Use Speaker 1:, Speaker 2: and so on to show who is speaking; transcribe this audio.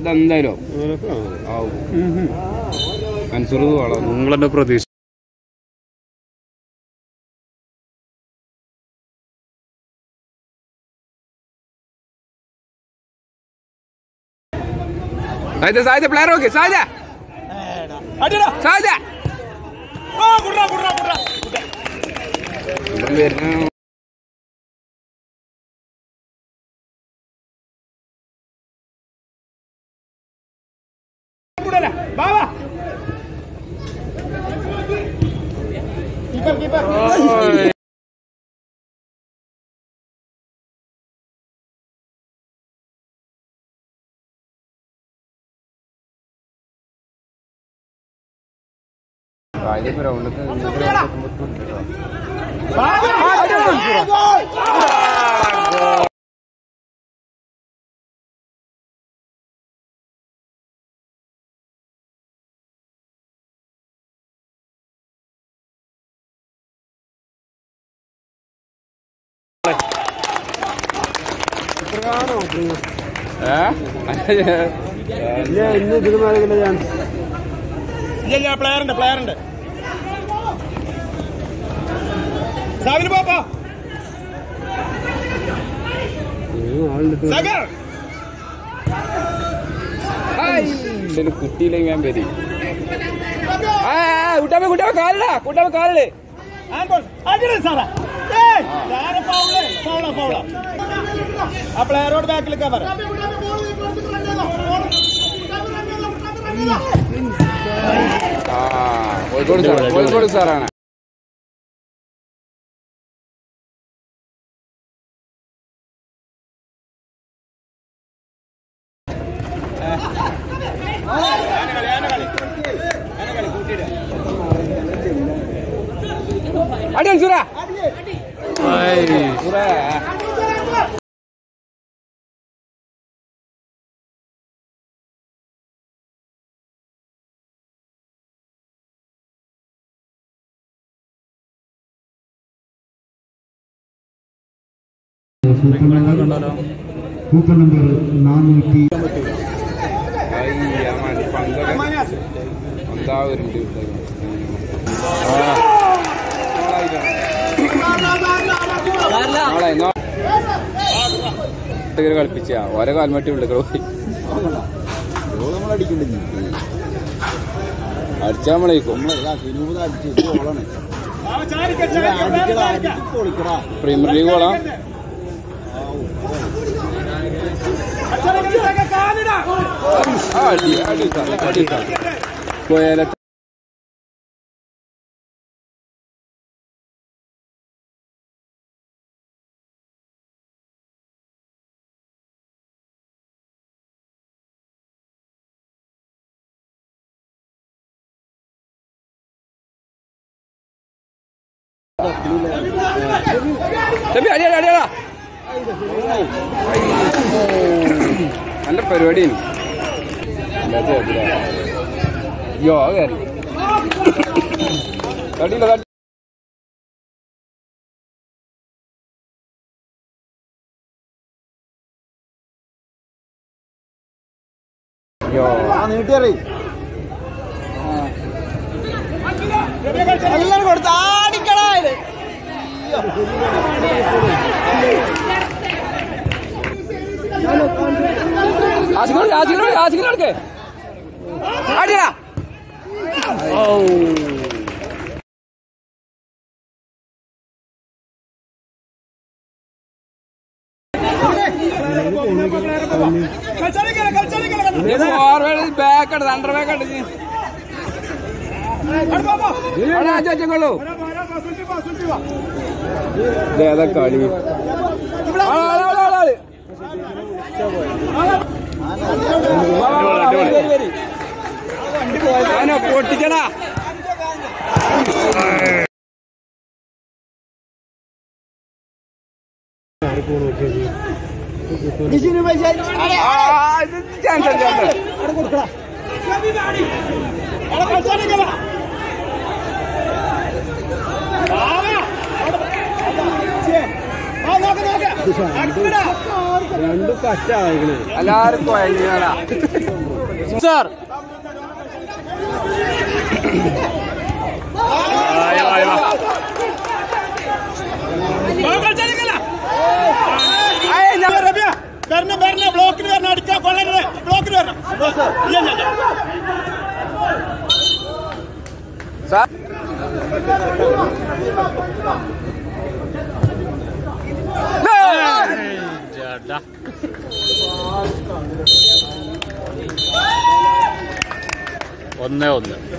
Speaker 1: ഇതെന്തായാലും ആവും അൻസർ വളർന്നു
Speaker 2: നിങ്ങളെന്നെ പ്രതീക്ഷ
Speaker 1: സാധ്യത സാധ്യത പ്ലെയർ ഓക്കെ സാധ്യത സാധ്യത பேருன்னா Vai, lembra, eu não tenho. Ya, ini dulu
Speaker 2: mereka jalan.
Speaker 3: jangan, ini player ni, player ni. സാവിന് പാപ്പാ
Speaker 1: കുട്ടിയില്ലെങ്കിൽ ഞാൻ പേര് കുട്ടാമ കുട്ടാമ കാലിടാ കുട്ടാമ കാലിട്
Speaker 3: ആ പ്ലെയറോട് ബാക്കിൽ പറ
Speaker 1: കോഴിക്കോട് സാറാണ് കോഴിക്കോട് സാറാണ് அடியன் சூரா சூரா
Speaker 4: கூப்பன் நம்பர் நானூற்றி
Speaker 1: എന്താ ഒരു കളിപ്പിച്ച ഓരോ കാൽമട്ടി ഉള്ളിക്കൾ പോയി അടിച്ചാ നമ്മളേക്കും പ്രീമിയർ ലീഗ് ഓളാ
Speaker 4: عادي
Speaker 1: عادي عادي عادي تبي علي علي علي നല്ല പരിപാടി യോ
Speaker 4: എല്ലാരും കൊടുത്ത ആടിക്കടാ
Speaker 1: आज के लड़के आज के लड़के आज के लड़के अंडर आज आज चलो
Speaker 4: അടിപൊളി
Speaker 1: അടിപൊളി പൊട്ടിക്കടാ
Speaker 4: किसी ने भाई शायद
Speaker 1: चांस चांस अरे को
Speaker 3: खड़ा कभी गाड़ी अरे पैसा नहीं करा आवा आवा आवा आवा आवा
Speaker 1: എല്ലാവർക്കും അയഞ്ഞാലാ
Speaker 2: സാർ
Speaker 3: വരണം വരണം ബ്ലോക്കിൽ വരണം അടിക്കാൻ കൊള്ളരുത് ബ്ലോക്കിൽ വരണം
Speaker 1: സാർ
Speaker 2: ഒന്ന് ഒന്ന്